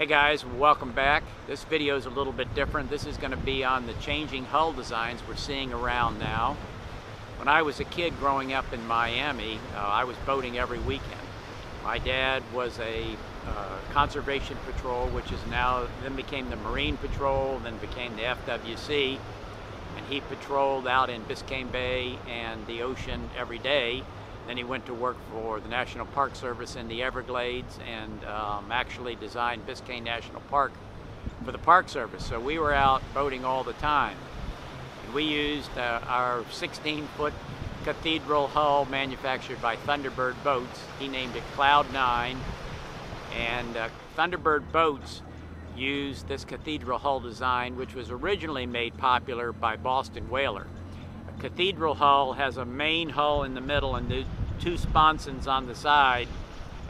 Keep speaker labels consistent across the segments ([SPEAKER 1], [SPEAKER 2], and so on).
[SPEAKER 1] Hey guys, welcome back. This video is a little bit different. This is going to be on the changing hull designs we're seeing around now. When I was a kid growing up in Miami, uh, I was boating every weekend. My dad was a uh, conservation patrol, which is now then became the Marine Patrol, then became the FWC, and he patrolled out in Biscayne Bay and the ocean every day then he went to work for the National Park Service in the Everglades and um, actually designed Biscayne National Park for the Park Service. So we were out boating all the time. And we used uh, our 16-foot cathedral hull manufactured by Thunderbird Boats. He named it Cloud 9. And uh, Thunderbird Boats used this cathedral hull design, which was originally made popular by Boston Whaler. A cathedral hull has a main hull in the middle and two sponsons on the side,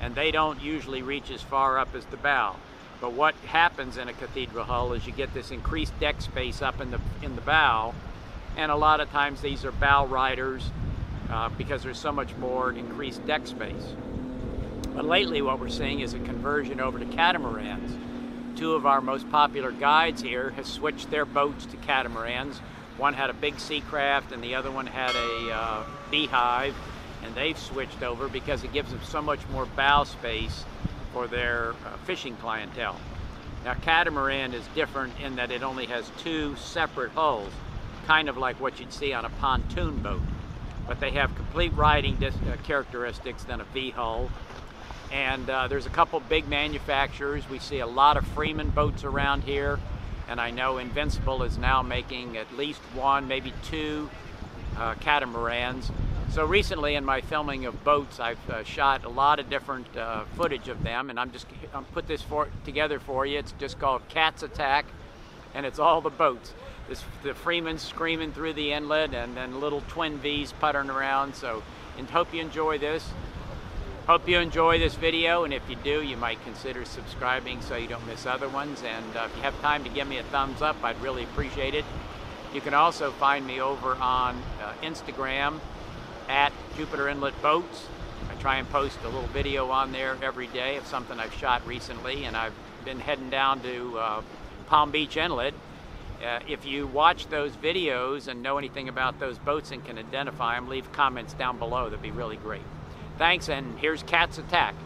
[SPEAKER 1] and they don't usually reach as far up as the bow. But what happens in a cathedral hull is you get this increased deck space up in the in the bow, and a lot of times these are bow riders uh, because there's so much more increased deck space. But lately what we're seeing is a conversion over to catamarans. Two of our most popular guides here have switched their boats to catamarans. One had a big Seacraft and the other one had a uh, beehive and they've switched over because it gives them so much more bow space for their uh, fishing clientele. Now catamaran is different in that it only has two separate hulls, kind of like what you'd see on a pontoon boat. But they have complete riding uh, characteristics than a V hull. And uh, there's a couple big manufacturers. We see a lot of Freeman boats around here. And I know Invincible is now making at least one, maybe two uh, catamarans. So recently in my filming of boats, I've uh, shot a lot of different uh, footage of them, and I'm just I'm put this for, together for you. It's just called Cat's Attack, and it's all the boats. This, the Freeman screaming through the inlet, and then little Twin Vees puttering around. So, and hope you enjoy this. Hope you enjoy this video, and if you do, you might consider subscribing so you don't miss other ones. And uh, if you have time to give me a thumbs up, I'd really appreciate it. You can also find me over on uh, Instagram at Jupiter Inlet Boats. I try and post a little video on there every day of something I've shot recently, and I've been heading down to uh, Palm Beach Inlet. Uh, if you watch those videos and know anything about those boats and can identify them, leave comments down below. That'd be really great. Thanks, and here's Cat's Attack.